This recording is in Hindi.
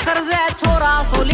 माड़ा तेरा छोरा सोलिड